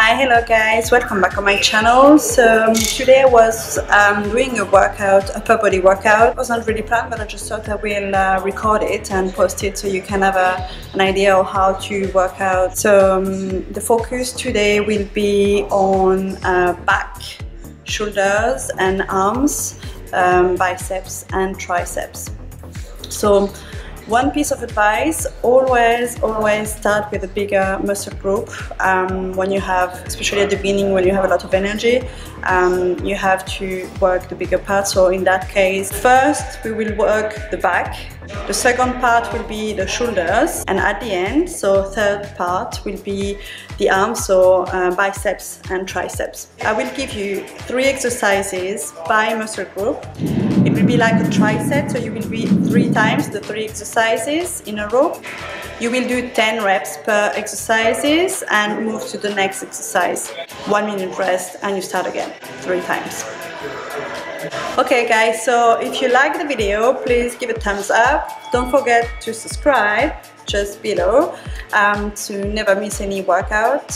Hi, hello guys, welcome back on my channel. So um, today I was um, doing a workout, a upper body workout. It wasn't really planned, but I just thought I will uh, record it and post it so you can have a, an idea of how to work out. So um, the focus today will be on uh, back, shoulders and arms, um, biceps and triceps. So one piece of advice, always, always start with a bigger muscle group. Um, when you have, especially at the beginning, when you have a lot of energy, um, you have to work the bigger part. So in that case, first we will work the back. The second part will be the shoulders. And at the end, so third part will be the arms, so uh, biceps and triceps. I will give you three exercises by muscle group. It will be like a triset, so you will be three times the three exercises in a row. You will do 10 reps per exercises and move to the next exercise. One minute rest and you start again, three times. Okay guys, so if you like the video, please give a thumbs up. Don't forget to subscribe just below um, to never miss any workout.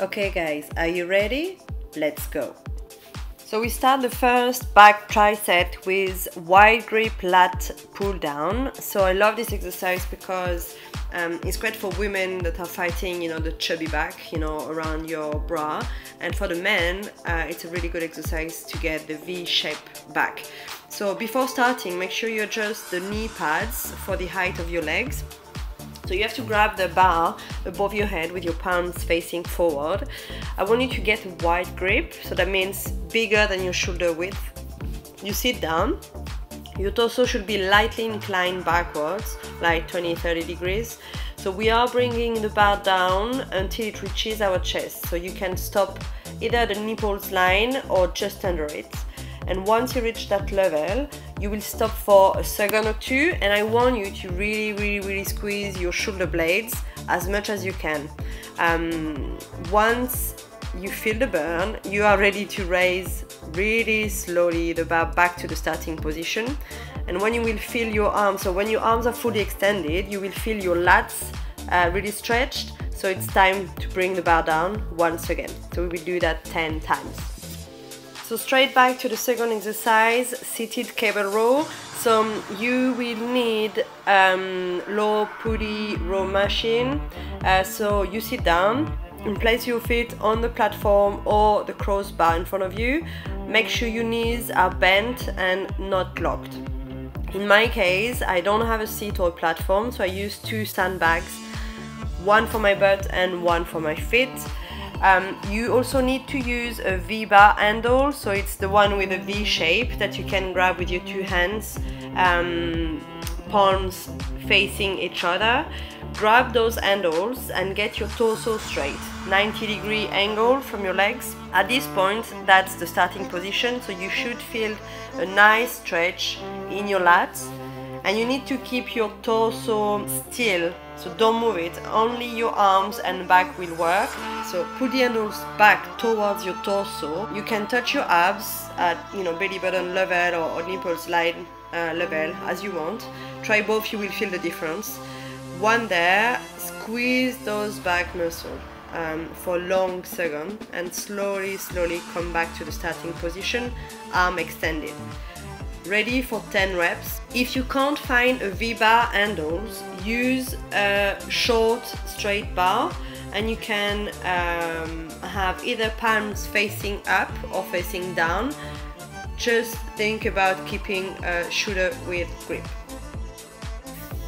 Okay guys, are you ready? Let's go. So we start the first back triset with wide grip lat pull down. So I love this exercise because um, it's great for women that are fighting, you know, the chubby back, you know, around your bra. And for the men, uh, it's a really good exercise to get the V-shape back. So before starting, make sure you adjust the knee pads for the height of your legs. So you have to grab the bar above your head with your palms facing forward. I want you to get a wide grip, so that means bigger than your shoulder width. You sit down, your torso should be lightly inclined backwards, like 20-30 degrees. So we are bringing the bar down until it reaches our chest. So you can stop either the nipples line or just under it and once you reach that level you will stop for a second or two and I want you to really really really squeeze your shoulder blades as much as you can. Um, once you feel the burn you are ready to raise really slowly the bar back to the starting position. And when you will feel your arms so when your arms are fully extended you will feel your lats uh, really stretched. So it's time to bring the bar down once again. So we will do that 10 times so straight back to the second exercise, seated cable row. So you will need um, low pulley row machine. Uh, so you sit down and place your feet on the platform or the crossbar in front of you. Make sure your knees are bent and not locked. In my case, I don't have a seat or a platform, so I use two sandbags, one for my butt and one for my feet. Um, you also need to use a V-bar handle, so it's the one with a V shape that you can grab with your two hands, um, palms facing each other. Grab those handles and get your torso straight, 90 degree angle from your legs. At this point, that's the starting position, so you should feel a nice stretch in your lats and you need to keep your torso still so don't move it. Only your arms and back will work. So put the handles back towards your torso. You can touch your abs at you know belly button level or, or nipples line uh, level as you want. Try both you will feel the difference. One there squeeze those back muscles um, for long second and slowly slowly come back to the starting position arm extended ready for 10 reps. If you can't find a V-bar handles, use a short straight bar and you can um, have either palms facing up or facing down. Just think about keeping a shoulder width grip.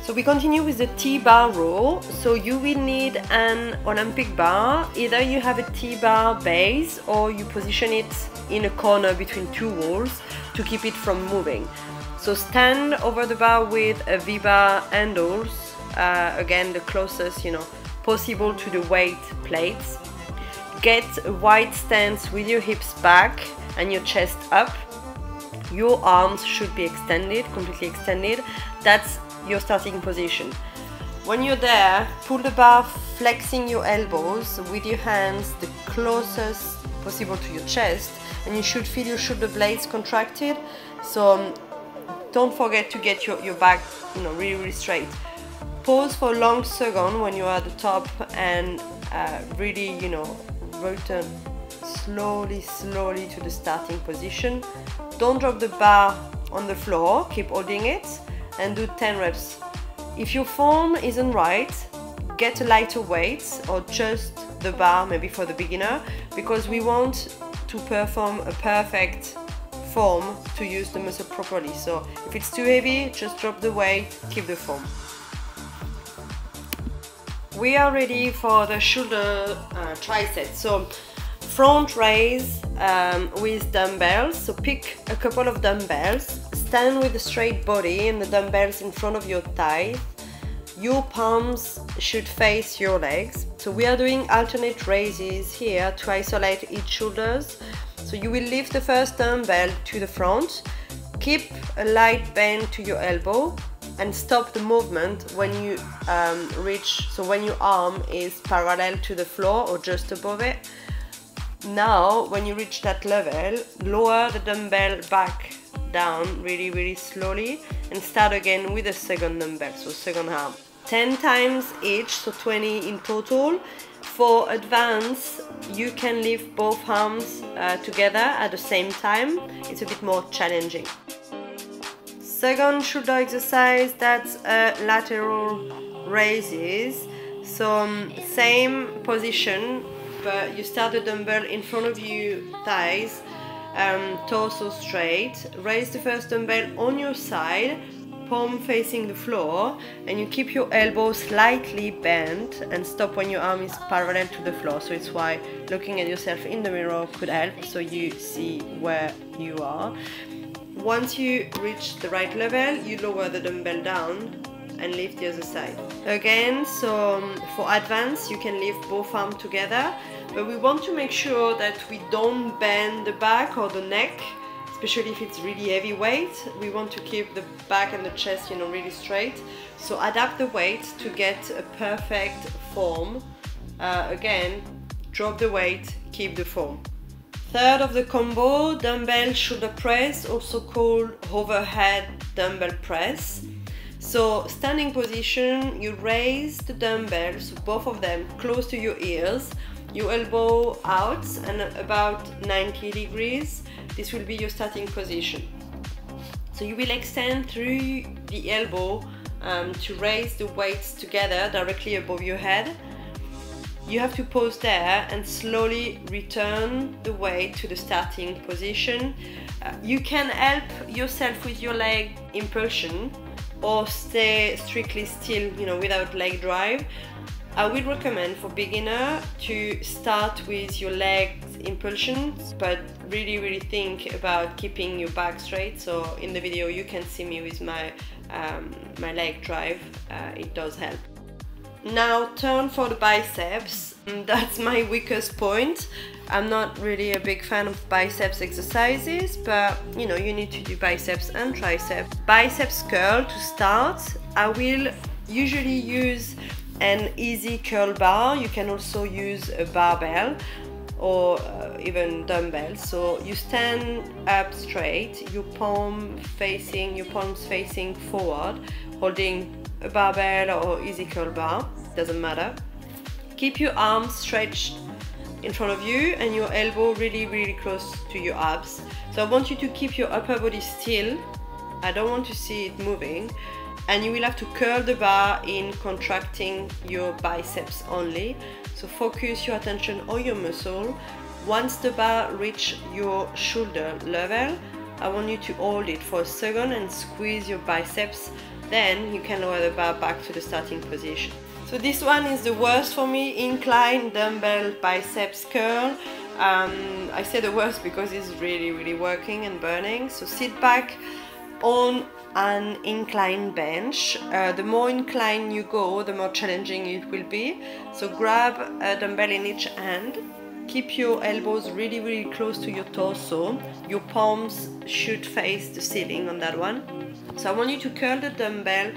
So we continue with the T-bar row. So you will need an Olympic bar. Either you have a T-bar base or you position it in a corner between two walls to keep it from moving. So stand over the bar with a V-bar handles, uh, again the closest you know possible to the weight plates. Get a wide stance with your hips back and your chest up. Your arms should be extended, completely extended. That's your starting position. When you're there, pull the bar flexing your elbows with your hands the closest possible to your chest and you should feel your shoulder blades contracted so um, don't forget to get your, your back you know really really straight pause for a long second when you're at the top and uh, really you know rotate slowly, slowly to the starting position. Don't drop the bar on the floor, keep holding it and do 10 reps. If your form isn't right, get a lighter weight or just the bar maybe for the beginner because we want to perform a perfect form to use the muscle properly. So if it's too heavy, just drop the weight, keep the form. We are ready for the shoulder uh, triset. So front raise um, with dumbbells. So pick a couple of dumbbells, stand with a straight body and the dumbbells in front of your thighs. Your palms should face your legs. So we are doing alternate raises here to isolate each shoulders. So you will lift the first dumbbell to the front, keep a light bend to your elbow and stop the movement when you um, reach, so when your arm is parallel to the floor or just above it. Now, when you reach that level, lower the dumbbell back down really, really slowly and start again with the second dumbbell, so second arm. 10 times each, so 20 in total. For advance, you can lift both arms uh, together at the same time. It's a bit more challenging. Second shoulder exercise, that's uh, lateral raises. So um, same position, but you start the dumbbell in front of you, thighs, um, torso straight. Raise the first dumbbell on your side, palm facing the floor, and you keep your elbow slightly bent and stop when your arm is parallel to the floor. So it's why looking at yourself in the mirror could help so you see where you are. Once you reach the right level, you lower the dumbbell down and lift the other side. Again, so um, for advance, you can lift both arms together but we want to make sure that we don't bend the back or the neck especially if it's really heavy weight. We want to keep the back and the chest you know really straight. So adapt the weight to get a perfect form. Uh, again drop the weight keep the form. Third of the combo dumbbell shoulder press also called overhead dumbbell press. So standing position you raise the dumbbells both of them close to your ears your elbow out and about 90 degrees. This will be your starting position. So you will extend through the elbow um, to raise the weights together directly above your head. You have to pause there and slowly return the weight to the starting position. Uh, you can help yourself with your leg impulsion or stay strictly still, you know, without leg drive. I would recommend for beginner to start with your legs impulsions but really really think about keeping your back straight. So in the video you can see me with my um, my leg drive. Uh, it does help. Now turn for the biceps. That's my weakest point. I'm not really a big fan of biceps exercises but you know you need to do biceps and triceps. Biceps curl to start. I will usually use an EZ curl bar. You can also use a barbell or uh, even dumbbells. So you stand up straight, your palm facing, your palms facing forward, holding a barbell or EZ curl bar, doesn't matter. Keep your arms stretched in front of you and your elbow really really close to your abs. So I want you to keep your upper body still. I don't want to see it moving and you will have to curl the bar in contracting your biceps only. So focus your attention on your muscle. Once the bar reach your shoulder level I want you to hold it for a second and squeeze your biceps. Then you can lower the bar back to the starting position. So this one is the worst for me. Incline dumbbell biceps curl. Um, I say the worst because it's really really working and burning. So sit back on an incline bench. Uh, the more incline you go, the more challenging it will be. So grab a dumbbell in each hand. Keep your elbows really, really close to your torso. Your palms should face the ceiling on that one. So I want you to curl the dumbbell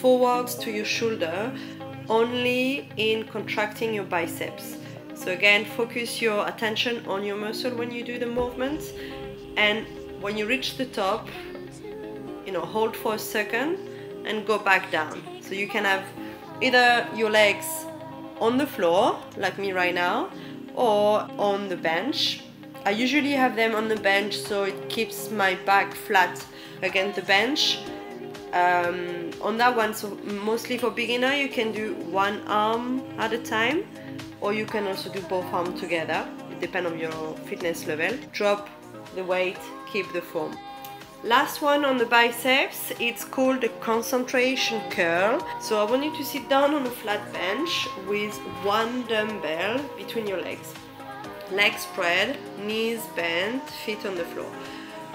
forwards to your shoulder, only in contracting your biceps. So again, focus your attention on your muscle when you do the movements. And when you reach the top, you know hold for a second and go back down so you can have either your legs on the floor like me right now or on the bench. I usually have them on the bench so it keeps my back flat against the bench. Um, on that one, so mostly for beginner, you can do one arm at a time or you can also do both arms together. It depends on your fitness level. Drop the weight, keep the form. Last one on the biceps, it's called a concentration curl. So I want you to sit down on a flat bench with one dumbbell between your legs. Legs spread, knees bent, feet on the floor.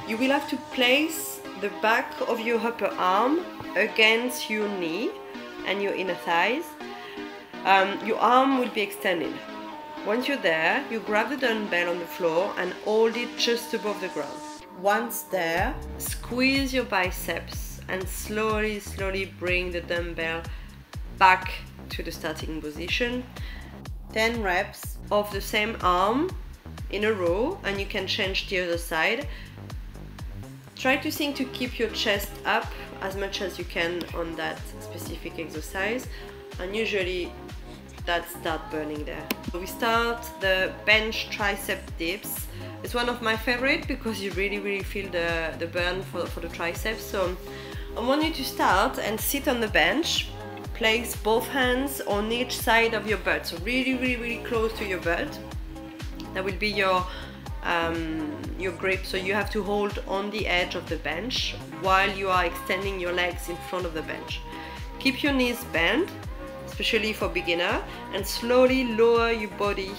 You will have to place the back of your upper arm against your knee and your inner thighs. Um, your arm will be extended. Once you're there, you grab the dumbbell on the floor and hold it just above the ground. Once there, squeeze your biceps and slowly, slowly bring the dumbbell back to the starting position. 10 reps of the same arm in a row and you can change the other side. Try to think to keep your chest up as much as you can on that specific exercise and usually that start burning there. We start the bench tricep dips. It's one of my favorite because you really really feel the, the burn for, for the triceps. So I want you to start and sit on the bench. Place both hands on each side of your butt. So really really really close to your butt. That will be your um, your grip so you have to hold on the edge of the bench while you are extending your legs in front of the bench keep your knees bent especially for beginner and slowly lower your body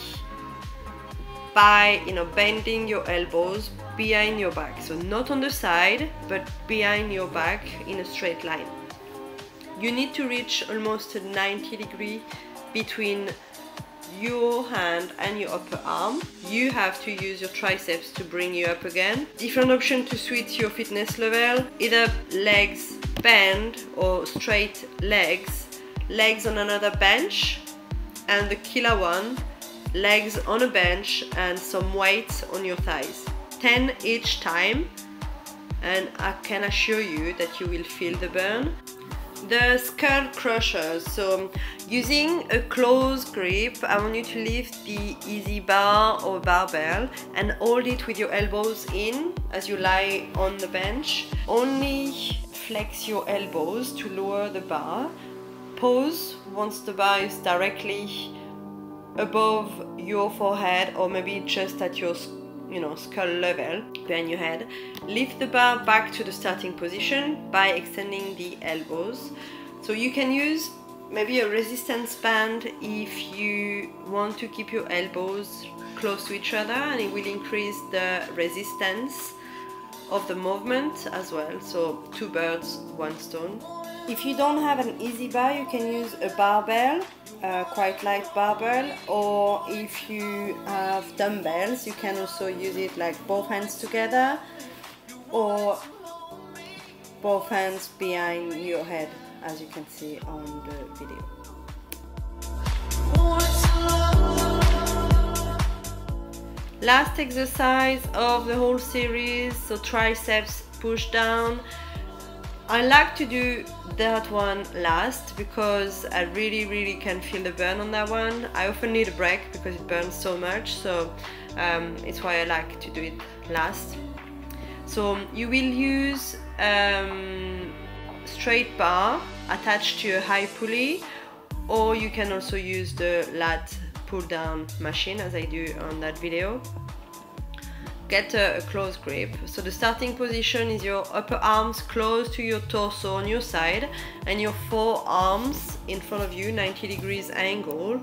by you know bending your elbows behind your back. So not on the side but behind your back in a straight line. You need to reach almost a 90 degree between your hand and your upper arm. You have to use your triceps to bring you up again. Different option to switch your fitness level either legs bend or straight legs legs on another bench and the killer one legs on a bench and some weights on your thighs. 10 each time and I can assure you that you will feel the burn. The skull crushers so using a close grip I want you to lift the EZ bar or barbell and hold it with your elbows in as you lie on the bench. Only flex your elbows to lower the bar pause once the bar is directly above your forehead or maybe just at your you know skull level behind your head. Lift the bar back to the starting position by extending the elbows. So you can use maybe a resistance band if you want to keep your elbows close to each other and it will increase the resistance of the movement as well. So two birds one stone if you don't have an EZ bar, you can use a barbell, a quite light barbell, or if you have dumbbells, you can also use it like both hands together, or both hands behind your head, as you can see on the video. Last exercise of the whole series, so triceps push down. I like to do that one last because I really really can feel the burn on that one. I often need a break because it burns so much so um, it's why I like to do it last. So you will use um, straight bar attached to a high pulley or you can also use the lat pull down machine as I do on that video get a, a, close grip. So the starting position is your upper arms close to your torso on your side and your forearms in front of you, 90 degrees angle,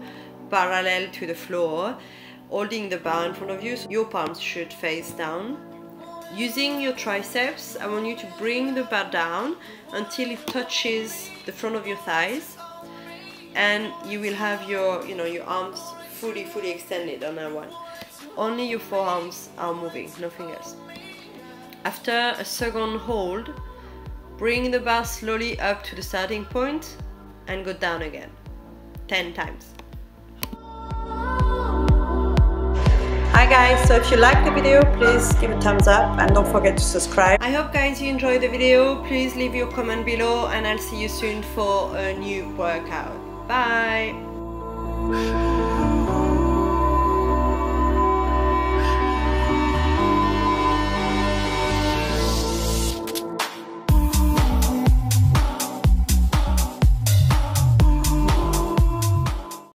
parallel to the floor, holding the bar in front of you. So your palms should face down. Using your triceps, I want you to bring the bar down until it touches the front of your thighs and you will have your, you know, your arms fully, fully extended on that one only your forearms are moving, nothing else. After a second hold, bring the bar slowly up to the starting point and go down again, 10 times. Hi guys, so if you like the video, please give a thumbs up and don't forget to subscribe. I hope guys you enjoyed the video. Please leave your comment below and I'll see you soon for a new workout. Bye!